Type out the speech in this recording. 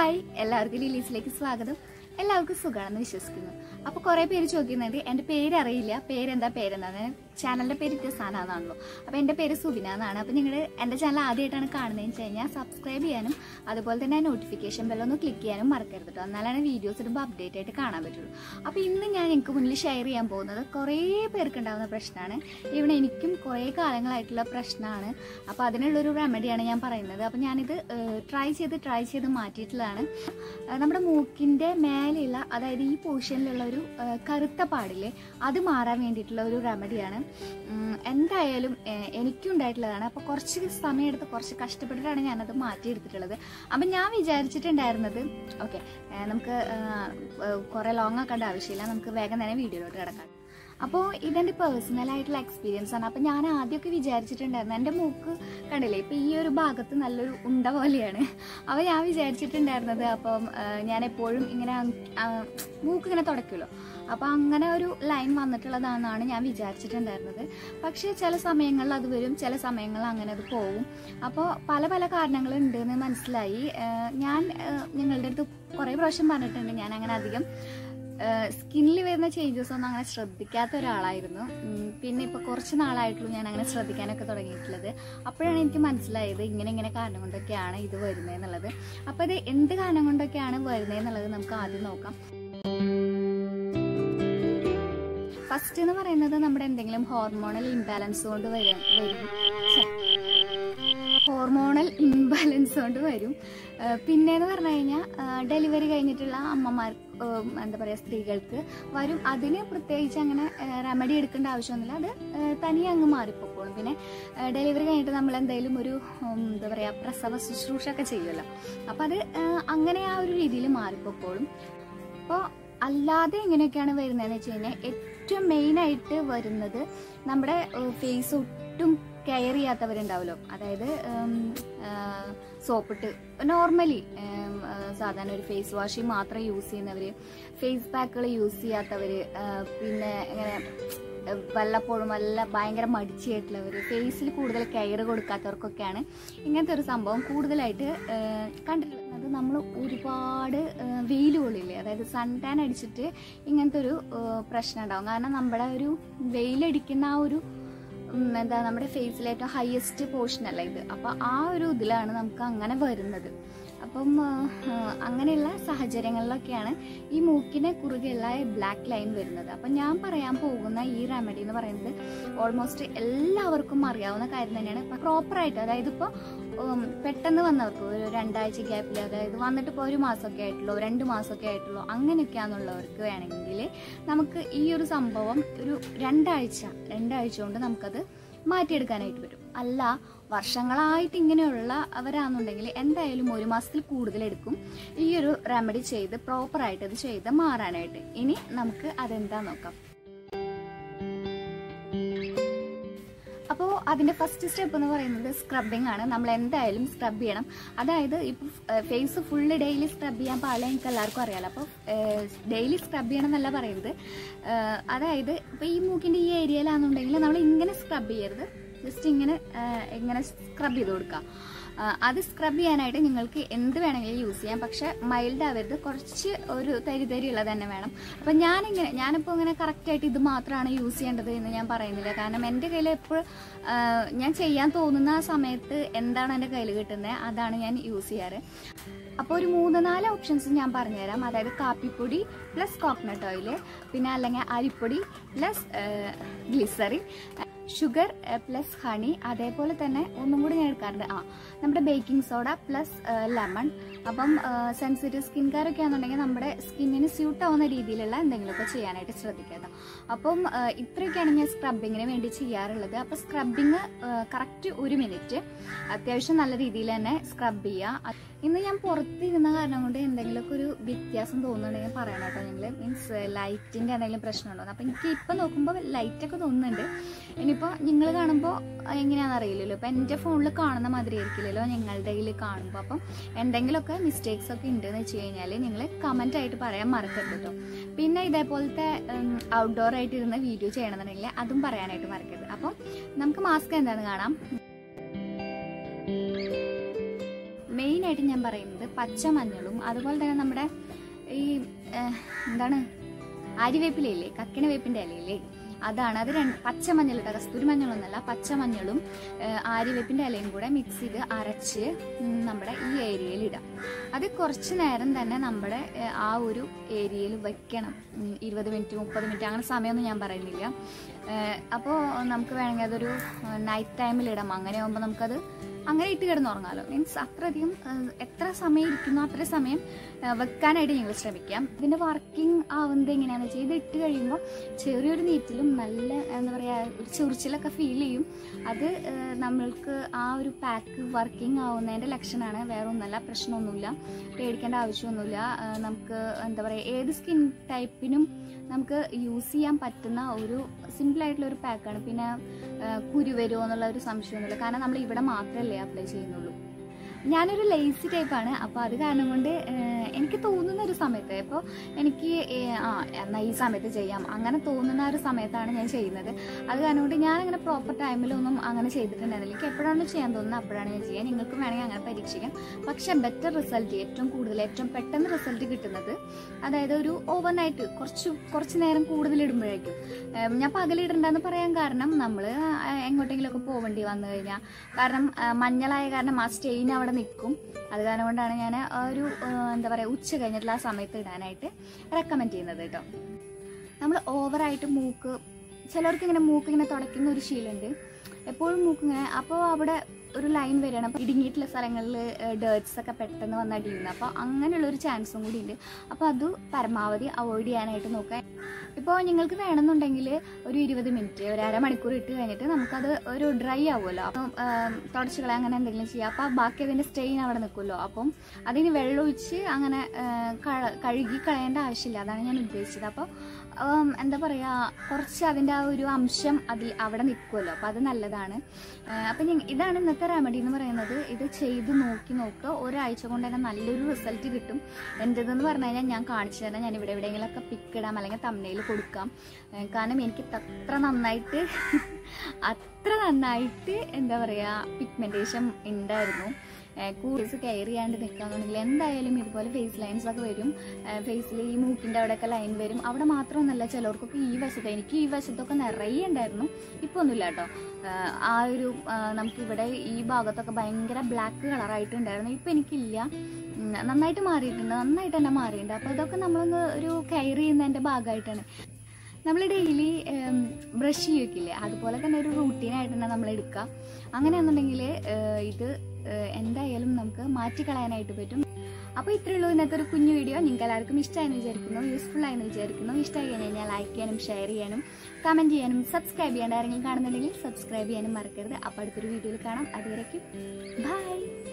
Hi. എല്ലാവർക്കും ലിലീസിലേക്ക് സ്വാഗതം. എല്ലാവർക്കും സുഖമാണെന്ന് വിശ്വസിക്കുന്നു. അപ്പോൾ കുറേ പേര് ചോദിക്കുന്നുണ്ട് എന്റെ പേരറിയില്ല പേരെന്താ പേരെന്താണ് ചാനലിന്റെ പേര് വ്യത്യസ്താനാണല്ലോ അപ്പോൾ എന്റെ പേര് സുബിന എന്നാണ് അപ്പോൾ നിങ്ങൾ എന്റെ ചാനൽ ആദ്യമായിട്ടാണ് കാണുന്നതെന്ന് വെച്ച് കഴിഞ്ഞാൽ സബ്സ്ക്രൈബ് ചെയ്യാനും അതുപോലെ തന്നെ നോട്ടിഫിക്കേഷൻ ബെല്ലൊന്ന് ക്ലിക്ക് ചെയ്യാനും മറക്കരുത് കേട്ടോ എന്നാലാണ് വീഡിയോസ് ഇടുമ്പോൾ അപ്ഡേറ്റ് ആയിട്ട് കാണാൻ പറ്റുള്ളൂ. അപ്പോൾ ഇന്ന് ഞാൻ എനിക്ക് മുന്നിൽ ഷെയർ ചെയ്യാൻ പോകുന്നത് കുറേ പേർക്ക് ഉണ്ടാകുന്ന പ്രശ്നമാണ്. ഇവിടെ എനിക്കും കുറേ കാലങ്ങളായിട്ടുള്ള പ്രശ്നമാണ്. അപ്പോൾ അതിനുള്ളൊരു റെമഡിയാണ് ഞാൻ പറയുന്നത്. അപ്പോൾ ഞാനിത് ട്രൈ ചെയ്ത് ട്രൈ ചെയ്ത് മാറ്റിയിട്ടുള്ളതാണ്. നമ്മുടെ മൂക്കിന്റെ മേലെയുള്ള അതായത് ഈ പോർഷനിലുള്ള ഒരു കറുത്ത പാടില്ലേ അത് മാറാൻ വേണ്ടിയിട്ടുള്ള ഒരു റെമഡിയാണ് എന്തായാലും എനിക്കും ഉണ്ടായിട്ടുള്ളതാണ്. അപ്പോൾ കുറച്ച് സമയമെടുത്ത് കുറച്ച് കഷ്ടപ്പെട്ടിട്ടാണ് ഞാനത് മാറ്റിയെടുത്തിട്ടുള്ളത്. അപ്പം ഞാൻ വിചാരിച്ചിട്ടുണ്ടായിരുന്നത് ഓക്കെ നമുക്ക് കുറേ ലോങ് ആക്കേണ്ട ആവശ്യമില്ല. നമുക്ക് വേഗം തന്നെ വീഡിയോയിലോട്ട് കിടക്കാം. അപ്പോൾ ഇതെന്റെ പേഴ്സണലായിട്ടുള്ള എക്സ്പീരിയൻസ് ആണ്. അപ്പോൾ ഞാൻ ആദ്യമൊക്കെ വിചാരിച്ചിട്ടുണ്ടായിരുന്നു. എന്റെ മൂക്ക് കണ്ടില്ലേ ഇപ്പോൾ ഈ ഒരു ഭാഗത്ത് നല്ലൊരു ഉണ്ട പോലെയാണ്. അപ്പോൾ ഞാൻ വിചാരിച്ചിട്ടുണ്ടായിരുന്നത് അപ്പം ഞാൻ എപ്പോഴും ഇങ്ങനെ മൂക്ക് ഇങ്ങനെ തുടക്കുമല്ലോ അപ്പോൾ അങ്ങനെ ഒരു ലൈൻ വന്നിട്ടുള്ളതാണെന്നാണ് ഞാൻ വിചാരിച്ചിട്ടുണ്ടായിരുന്നത്. പക്ഷേ ചില സമയങ്ങളിൽ അത് വരും ചില സമയങ്ങളിൽ അങ്ങനെ അത് പോവും. അപ്പോൾ പല പല കാരണങ്ങളുണ്ട് എന്ന് മനസ്സിലായി. ഞാൻ നിങ്ങളുടെ അടുത്ത് കുറേ പ്രാവശ്യം പറഞ്ഞിട്ടുണ്ട് ഞാൻ അങ്ങനെ അധികം സ്കിന്നിൽ വരുന്ന ചേഞ്ചസ് ഒന്നും അങ്ങനെ ശ്രദ്ധിക്കാത്ത ഒരാളായിരുന്നു. പിന്നെ ഇപ്പോൾ കുറച്ച് നാളായിട്ടുള്ളൂ ഞാൻ അങ്ങനെ ശ്രദ്ധിക്കാനൊക്കെ തുടങ്ങിയിട്ടുള്ളത്. അപ്പോഴാണ് എനിക്ക് മനസ്സിലായത് ഇങ്ങനെ ഇങ്ങനെ കാരണം കൊണ്ടൊക്കെയാണ് ഇത് വരുന്നത് എന്നുള്ളത്. അപ്പോൾ ഇത് എന്ത് കാരണം കൊണ്ടൊക്കെയാണ് വരുന്നത് എന്നുള്ളത് നമുക്ക് ആദ്യം നോക്കാം. ഫസ്റ്റ് എന്ന് പറയുന്നത് നമ്മുടെ എന്തെങ്കിലും ഹോർമോണൽ ഇംബാലൻസ് കൊണ്ട് വരും. ഹോർമോണൽ ഇംബാലൻസ് കൊണ്ട് വരും. പിന്നെയെന്ന് പറഞ്ഞു കഴിഞ്ഞാൽ ഡെലിവറി കഴിഞ്ഞിട്ടുള്ള അമ്മമാർ എന്താ പറയുക സ്ത്രീകൾക്ക് വരും. അതിന് പ്രത്യേകിച്ച് അങ്ങനെ റെമഡി എടുക്കേണ്ട ആവശ്യമൊന്നുമില്ല. അത് തനിയെ അങ്ങ് മാറിപ്പോക്കോളും. പിന്നെ ഡെലിവറി കഴിഞ്ഞിട്ട് നമ്മൾ എന്തെങ്കിലും ഒരു എന്താ പറയുക പ്രസവ ശുശ്രൂഷ ഒക്കെ ചെയ്യുമല്ലോ അപ്പം അത് അങ്ങനെ ആ ഒരു രീതിയിൽ മാറിപ്പോക്കോളും. അപ്പോൾ അല്ലാതെ എങ്ങനെയൊക്കെയാണ് വരുന്നതെന്ന് വെച്ച് കഴിഞ്ഞാൽ ഏറ്റവും മെയിനായിട്ട് വരുന്നത് നമ്മുടെ ഫേസ് ഒട്ടും കെയർ ചെയ്യാത്തവരുണ്ടാവുമല്ലോ അതായത് സോപ്പിട്ട്. നോർമലി സാധാരണ ഒരു ഫേസ് വാഷ് മാത്രം യൂസ് ചെയ്യുന്നവര് ഫേസ് പാക്കുകൾ യൂസ് ചെയ്യാത്തവര് പിന്നെ ഇങ്ങനെ വല്ലപ്പോഴും വല്ല ഭയങ്കര മടിച്ചായിട്ടുള്ളവർ ഫേസിൽ കൂടുതൽ കെയർ കൊടുക്കാത്തവർക്കൊക്കെയാണ് ഇങ്ങനത്തെ ഒരു സംഭവം കൂടുതലായിട്ട് കണ്ടിട്ടുള്ളത്. നമ്മൾ ഒരുപാട് വെയിൽ കൊള്ളില്ലേ അതായത് സൺ ടാൻ അടിച്ചിട്ട് ഇങ്ങനത്തെ ഒരു പ്രശ്നം ഉണ്ടാവും. കാരണം നമ്മുടെ ഒരു വെയിലടിക്കുന്ന ആ ഒരു എന്താ നമ്മുടെ ഫേസിലെ ഏറ്റവും ഹയസ്റ്റ് പോർഷൻ അല്ല ഇത്? അപ്പോൾ ആ ഒരു ഇതിലാണ് നമുക്ക് അങ്ങനെ വരുന്നത്. അപ്പം അങ്ങനെയുള്ള സാഹചര്യങ്ങളിലൊക്കെയാണ് ഈ മൂക്കിനെ കുറുകെയുള്ള ബ്ലാക്ക് ലൈൻ വരുന്നത്. അപ്പം ഞാൻ പറയാൻ പോകുന്ന ഈ റെമഡി എന്ന് പറയുന്നത് ഓൾമോസ്റ്റ് എല്ലാവർക്കും അറിയാവുന്ന കാര്യം തന്നെയാണ്. പ്രോപ്പറായിട്ട് അതായത് ഇപ്പോൾ പെട്ടെന്ന് വന്നവർക്ക് ഒരു രണ്ടാഴ്ച ഗ്യാപ്പിൽ അതായത് വന്നിട്ട് ഇപ്പോൾ ഒരു മാസമൊക്കെ ആയിട്ടുള്ളൂ രണ്ട് മാസമൊക്കെ ആയിട്ടുള്ളൂ അങ്ങനെയൊക്കെയാണെന്നുള്ളവർക്ക് വേണമെങ്കിൽ നമുക്ക് ഈ ഒരു സംഭവം ഒരു രണ്ടാഴ്ച രണ്ടാഴ്ച കൊണ്ട് നമുക്കത് മാറ്റിയെടുക്കാനായിട്ട് പറ്റും. അല്ല വർഷങ്ങളായിട്ട് ഇങ്ങനെയുള്ള അവരാണെന്നുണ്ടെങ്കിൽ എന്തായാലും ഒരു മാസത്തിൽ കൂടുതൽ എടുക്കും. ഈ ഒരു റെമഡി ചെയ്ത് പ്രോപ്പറായിട്ട് ഇത് ചെയ്ത് മാറാനായിട്ട്. ഇനി നമുക്ക് അതെന്താ നോക്കാം. അപ്പോൾ അതിന്റെ ഫസ്റ്റ് സ്റ്റെപ്പ് എന്ന് പറയുന്നത് സ്ക്രബിംഗ് ആണ്. നമ്മൾ എന്തായാലും സ്ക്രബ് ചെയ്യണം. അതായത് ഇപ്പോൾ ഫേസ് ഫുള്ള് ഡെയിലി സ്ക്രബ് ചെയ്യാൻ പാടില്ല എനിക്ക് എല്ലാവർക്കും അറിയാലോ. അപ്പോൾ ഡെയിലി സ്ക്രബ് ചെയ്യണം എന്നല്ല പറയുന്നത് അതായത് ഇപ്പോൾ ഈ മൂക്കിന്റെ ഈ ഏരിയയിലാണെന്നുണ്ടെങ്കിൽ നമ്മൾ ഇങ്ങനെ സ്ക്രബ് ചെയ്യരുത്. ജസ്റ്റ് ഇങ്ങനെ ഇങ്ങനെ സ്ക്രബ് ചെയ്ത് കൊടുക്കുക. അത് സ്ക്രബ് ചെയ്യാനായിട്ട് നിങ്ങൾക്ക് എന്ത് വേണമെങ്കിലും യൂസ് ചെയ്യാം. പക്ഷെ മൈൽഡ് ആവരുത്. കുറച്ച് ഒരു തരി തരി ഉള്ളത് തന്നെ വേണം. അപ്പം ഞാനിങ്ങനെ ഞാനിപ്പോൾ ഇങ്ങനെ കറക്റ്റായിട്ട് ഇത് മാത്രമാണ് യൂസ് ചെയ്യേണ്ടത് എന്ന് ഞാൻ പറയുന്നില്ല. കാരണം എന്റെ കയ്യിൽ എപ്പോഴും ഞാൻ ചെയ്യാൻ തോന്നുന്ന ആ സമയത്ത് എന്താണ് എന്റെ കയ്യിൽ കിട്ടുന്നത്? അതാണ് ഞാൻ യൂസ് ചെയ്യാറ്. അപ്പോൾ ഒരു മൂന്ന് നാല് ഓപ്ഷൻസ് ഞാൻ പറഞ്ഞുതരാം. അതായത് കാപ്പിപ്പൊടി പ്ലസ് കോക്കനട്ട് ഓയിൽ പിന്നെ അല്ലെങ്കിൽ അരിപ്പൊടി plus glycerine sugar plus honey അതേപോലെ തന്നെ ഒന്നും കൂടി ഞാൻ എടുക്കാറുണ്ട്. ആ നമ്മുടെ ബേക്കിംഗ് സോഡ പ്ലസ് ലെമൺ അപ്പം സെൻസിറ്റീവ് സ്കിൻകാരൊക്കെ ആണെന്നുണ്ടെങ്കിൽ നമ്മുടെ സ്കിന്നിന് സ്യൂട്ട് ആവുന്ന രീതിയിലുള്ള എന്തെങ്കിലുമൊക്കെ ചെയ്യാനായിട്ട് ശ്രദ്ധിക്കാം അപ്പം ആ, ഇത്രയൊക്കെയാണ് ഞാൻ സ്ക്രബിങ്ങിന് വേണ്ടി ചെയ്യാറുള്ളത്. അപ്പം സ്ക്രബിങ് കറക്റ്റ് ഒരു മിനിറ്റ് അത്യാവശ്യം നല്ല രീതിയിൽ തന്നെ സ്ക്രബ് ചെയ്യുക. ഇന്ന് ഞാൻ പുറത്തിരുന്ന കാരണം കൊണ്ട് എന്തെങ്കിലുമൊക്കെ ഒരു വ്യത്യാസം തോന്നുന്നുണ്ടെങ്കിൽ പറയണം കേട്ടോ നിങ്ങൾ മീൻസ് ലൈറ്റിന്റെ എന്തെങ്കിലും പ്രശ്നമുണ്ടോ അപ്പം എനിക്ക് ഇപ്പം നോക്കുമ്പോൾ ലൈറ്റൊക്കെ തോന്നുന്നുണ്ട്. ഇനിയിപ്പോൾ നിങ്ങൾ കാണുമ്പോൾ എങ്ങനെയാണെന്ന് അറിയില്ലല്ലോ. അപ്പം എന്റെ ഫോണിൽ കാണുന്ന മാതിരി ആയിരിക്കില്ലല്ലോ നിങ്ങളുടെ കയ്യിൽ കാണുമ്പോൾ അപ്പം എന്തെങ്കിലുമൊക്കെ മിസ്റ്റേക്സ് ഒക്കെ ഉണ്ടെന്ന് വെച്ച് കഴിഞ്ഞാൽ നിങ്ങൾ കമന്റ് ആയിട്ട് പറയാൻ മറക്കരുത് കേട്ടോ പിന്നെ ഇതേപോലത്തെ ഔട്ട്ഡോർ ആയിട്ട് ഇരുന്ന് വീഡിയോ ചെയ്യണമെന്നുണ്ടെങ്കിൽ അതും പറയാനായിട്ട് മറക്കരുത്. അപ്പം നമുക്ക് മാസ്ക് എന്താണെന്ന് കാണാം. മെയിനായിട്ട് ഞാൻ പറയുന്നത് പച്ച മഞ്ഞളും അതുപോലെ തന്നെ നമ്മുടെ ഈ എന്താണ് അരിവേപ്പിലയില്ലേ കക്കിണ വേപ്പിന്റെ ഇലയില്ലേ? അതാണ്. അത് രണ്ട് പച്ചമഞ്ഞൾ ഇട്ട കസ്തൂരി മഞ്ഞളൊന്നല്ല പച്ചമഞ്ഞളും ആര്യവേപ്പിന്റെ ഇലയും കൂടെ മിക്സ് ചെയ്ത് അരച്ച് നമ്മുടെ ഈ ഏരിയയിൽ ഇടാം. അത് കുറച്ച് നേരം തന്നെ നമ്മുടെ ആ ഒരു ഏരിയയിൽ വെക്കണം. ഇരുപത് മിനിറ്റ് മുപ്പത് മിനിറ്റ് അങ്ങനെ സമയമൊന്നും ഞാൻ പറയുന്നില്ല. അപ്പോൾ നമുക്ക് വേണമെങ്കിൽ അതൊരു നൈറ്റ് ടൈമിൽ ഇടാം. അങ്ങനെ ആകുമ്പോൾ നമുക്കത് അങ്ങനെ ഇട്ട് കിടന്നുറങ്ങാമല്ലോ മീൻസ് അത്രയധികം എത്ര സമയം ഇരിക്കുന്നു അത്ര സമയം വെക്കാനായിട്ട് ഞങ്ങൾ ശ്രമിക്കാം. ഇതിന്റെ വർക്കിംഗ് ആവുന്നത് എങ്ങനെയാണെന്ന് വെച്ചാൽ ഇത് ഇട്ട് കഴിയുമ്പോൾ ചെറിയൊരു നീറ്റിലും നല്ല എന്താ പറയുക ഒരു ചൊറിച്ചിലൊക്കെ ഫീൽ ചെയ്യും. അത് നമ്മൾക്ക് ആ ഒരു പാക്ക് വർക്കിംഗ് ആവുന്നതിന്റെ ലക്ഷണമാണ്. വേറെ ഒന്നല്ല പ്രശ്നമൊന്നുമില്ല. പേടിക്കേണ്ട ആവശ്യമൊന്നുമില്ല. നമുക്ക് എന്താ പറയുക ഏത് സ്കിൻ ടൈപ്പിനും നമുക്ക് യൂസ് ചെയ്യാൻ പറ്റുന്ന ഒരു സിമ്പിൾ ആയിട്ടുള്ള ഒരു പാക്കാണ് പിന്നെ കുരു വരുമോ എന്നുള്ള ഒരു സംശയമൊന്നുമില്ല. കാരണം നമ്മൾ ഇവിടെ മാത്രമല്ലേ അപ്ലൈ ചെയ്യുന്നുള്ളൂ. ഞാനൊരു ലേസി ടൈപ്പാണ് അപ്പോൾ അത് കാരണം കൊണ്ട് എനിക്ക് തോന്നുന്ന ഒരു സമയത്ത് ഇപ്പോൾ എനിക്ക് ആ എന്നാൽ ഈ സമയത്ത് ചെയ്യാം. അങ്ങനെ തോന്നുന്ന ഒരു സമയത്താണ് ഞാൻ ചെയ്യുന്നത്. അത് കാരണം കൊണ്ട് ഞാനങ്ങനെ പ്രോപ്പർ ടൈമിലൊന്നും അങ്ങനെ ചെയ്തിട്ടുണ്ടായിരുന്നില്ല എനിക്ക് എപ്പോഴാണ് ചെയ്യാൻ തോന്നുന്നത് അപ്പോഴാണ് ഞാൻ ചെയ്യുക. നിങ്ങൾക്ക് വേണമെങ്കിൽ അങ്ങനെ പരീക്ഷിക്കാം. പക്ഷേ ബെറ്റർ റിസൾട്ട് ഏറ്റവും കൂടുതൽ ഏറ്റവും പെട്ടെന്ന് റിസൾട്ട് കിട്ടുന്നത് അതായത് ഒരു ഓവർ നൈറ്റ് കുറച്ച് കുറച്ച് നേരം കൂടുതൽ ഇടുമ്പോഴേക്കും. ഞാൻ പകലിടണ്ടെന്ന് പറയാൻ കാരണം നമ്മൾ എങ്ങോട്ടെങ്കിലുമൊക്കെ പോകേണ്ടി വന്നു കഴിഞ്ഞാൽ കാരണം മഞ്ഞളായ കാരണം ആ സ്റ്റെയിൻ അവിടെ നിൽക്കും. അത് കാരണം കൊണ്ടാണ് ഞാൻ ഒരു എന്താ പറയുക ഉച്ച കഴിഞ്ഞിട്ടുള്ള ആ സമയത്ത് ഇടാനായിട്ട് റെക്കമെൻഡ് ചെയ്യുന്നത് കേട്ടോ. നമ്മൾ ഓവറായിട്ട് മൂക്ക് ചിലർക്ക് ഇങ്ങനെ മൂക്ക് ഇങ്ങനെ തുടയ്ക്കുന്ന ഒരു ശീലമുണ്ട്. എപ്പോഴും മൂക്ക് ഇങ്ങനെ അപ്പോൾ അവിടെ ഒരു ലൈൻ വരികയാണ്. അപ്പോൾ ഇടുങ്ങിയിട്ടുള്ള സ്ഥലങ്ങളിൽ ഡേർട്സ് ഒക്കെ പെട്ടെന്ന് വന്ന് അടിയുന്നത് അപ്പോൾ അങ്ങനെയുള്ളൊരു ചാൻസും കൂടി ഉണ്ട് അപ്പോൾ അത് പരമാവധി അവോയ്ഡ് ചെയ്യാനായിട്ട് നോക്കുക. ഇപ്പോൾ നിങ്ങൾക്ക് വേണമെന്നുണ്ടെങ്കിൽ ഒരു ഇരുപത് മിനിറ്റ് ഒരു അര മണിക്കൂർ ഇട്ട് കഴിഞ്ഞിട്ട് നമുക്കത് ഒരു ഡ്രൈ ആവുമല്ലോ. അപ്പം തുടച്ചുകളെ അങ്ങനെ എന്തെങ്കിലും ചെയ്യാം. അപ്പോൾ ബാക്കി അതിന്റെ സ്റ്റെയിൻ അവിടെ നിൽക്കുമല്ലോ. അപ്പം അതിന് വെള്ളമൊഴിച്ച് അങ്ങനെ കഴുകി കളയേണ്ട ആവശ്യമില്ല. അതാണ് ഞാൻ ഉദ്ദേശിച്ചത്. അപ്പോൾ എന്താ പറയുക കുറച്ച് അതിന്റെ ആ ഒരു അംശം അതിൽ അവിടെ നിൽക്കുമല്ലോ അപ്പോൾ അത് നല്ലതാണ്. അപ്പം ഇതാണ് ഇന്നത്തെ റെമഡി എന്ന് പറയുന്നത്. ഇത് ചെയ്ത് നോക്കി നോക്കുക ഒരാഴ്ച കൊണ്ട് തന്നെ നല്ലൊരു റിസൾട്ട് കിട്ടും. എന്റെതെന്ന് പറഞ്ഞു കഴിഞ്ഞാൽ ഞാൻ കാണിച്ചു തരാം. ഞാൻ ഇവിടെ എവിടെയെങ്കിലുമൊക്കെ പിക്ക് ഇടാം അല്ലെങ്കിൽ തമ്മയിൽ കൊടുക്കാം. കാരണം എനിക്ക് അത്ര നന്നായിട്ട് അത്ര നന്നായിട്ട് എന്താ പറയുക പിഗ്മെന്റേഷൻ ഉണ്ടായിരുന്നു. കൂൾസ് കെയർ ചെയ്യാണ്ട് നിൽക്കുകയാണെന്നുണ്ടെങ്കിൽ എന്തായാലും ഇതുപോലെ ഫേസ് ലൈൻസ് ഒക്കെ വരും. ഫേസിൽ ഈ മൂക്കിന്റെ അവിടെയൊക്കെ ലൈൻ വരും. അവിടെ മാത്രമൊന്നുമല്ല ചിലർക്കൊക്കെ ഈ വശത്ത് എനിക്ക് ഈ വശത്തൊക്കെ നിറയെ ഉണ്ടായിരുന്നു. ഇപ്പോൾ ഒന്നുമില്ല കേട്ടോ. ആ ഒരു നമുക്കിവിടെ ഈ ഭാഗത്തൊക്കെ ഭയങ്കര ബ്ലാക്ക് കളറായിട്ടുണ്ടായിരുന്നു ഇപ്പം എനിക്കില്ല. നന്നായിട്ട് മാറിയിട്ടുണ്ട്. നന്നായിട്ട് തന്നെ മാറിയിട്ടുണ്ട്. അപ്പോൾ ഇതൊക്കെ നമ്മളൊന്ന് ഒരു കെയർ ചെയ്യുന്നതിന്റെ ഭാഗമായിട്ടാണ്. നമ്മൾ ഡെയിലി ബ്രഷ് ചെയ്യൊക്കില്ലേ അതുപോലെ തന്നെ ഒരു റൂട്ടീനായിട്ട് തന്നെ നമ്മൾ എടുക്കുക. അങ്ങനെയാണെന്നുണ്ടെങ്കിൽ ഇത് എന്തായാലും നമുക്ക് മാറ്റിക്കളയാനായിട്ട് പറ്റും. അപ്പോൾ ഇത്രയേ ഉള്ളൂ ഇന്നത്തെ ഒരു കുഞ്ഞു വീഡിയോ. നിങ്ങൾക്ക് എല്ലാവർക്കും ഇഷ്ടമായെന്ന് വിചാരിക്കുന്നു യൂസ്ഫുൾ ആയെന്ന് വിചാരിക്കുന്നു. ഇഷ്ടമായി കഴിഞ്ഞാൽ ലൈക്ക് ചെയ്യാനും ഷെയർ ചെയ്യാനും കമന്റ് ചെയ്യാനും സബ്സ്ക്രൈബ് ചെയ്യാണ്ട് ആരെങ്കിലും കാണുന്നുണ്ടെങ്കിൽ സബ്സ്ക്രൈബ് ചെയ്യാനും മറക്കരുത്. അപ്പോൾ അടുത്തൊരു വീഡിയോയിൽ കാണാം. അതുവരേക്കും ബൈ